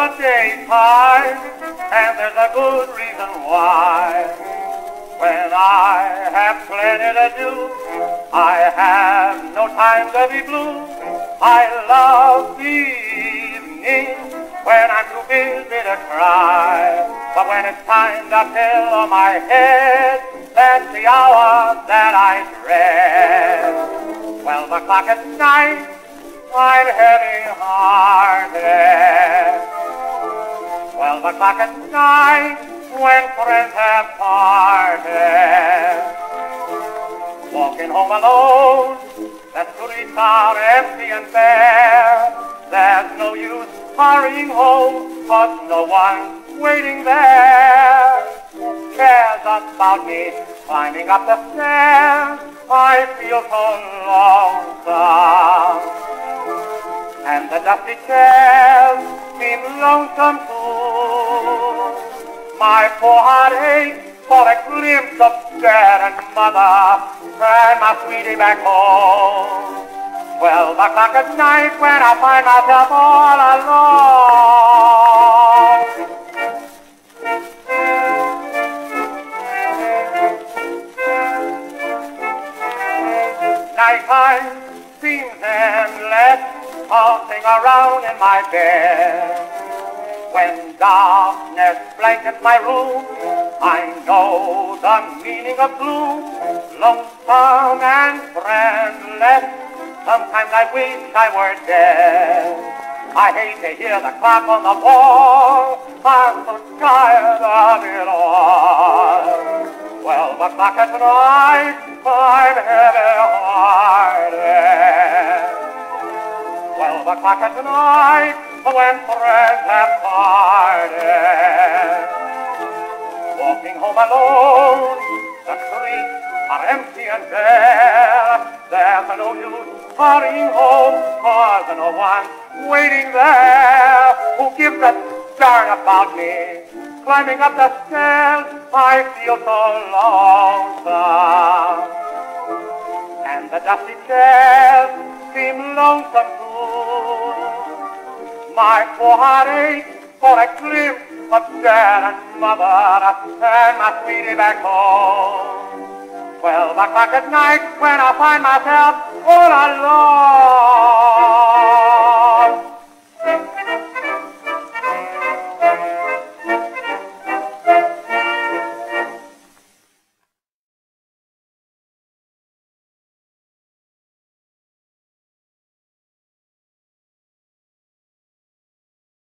The daytime, and there's a good reason why. When I have plenty to do, I have no time to be blue. I love the evening when I'm too busy to cry. But when it's time to fill my head, that's the hour that I dread. Twelve o'clock at night, I'm heavy Twelve o'clock at night, when friends have parted. Walking home alone, the streets are empty and bare. There's no use hurrying home, cause no one waiting there. Cares about me climbing up the stairs? I feel so lonesome. And the dusty chairs seem lonesome too. My poor heart aches for a glimpse of dad and mother and my sweetie back home. Twelve o'clock at night when I find myself all alone. Nighttime seems endless, tossing around in my bed. When darkness blankets my room, I know the meaning of gloom. Lonesome and friendless, sometimes I wish I were dead. I hate to hear the clock on the wall, I'm so tired of it all. Twelve o'clock at night, I'm heavy hearted. Twelve o'clock at night, when friends have home alone, the streets are empty and bare. There's no use hurrying home, cause no one waiting there. Who gives a darn about me? Climbing up the stairs, I feel so lonesome. And the dusty chairs seem lonesome too. My poor heart aches for a glimpse of dad and mother and my sweetie back home. Twelve o'clock at night when I find myself all alone.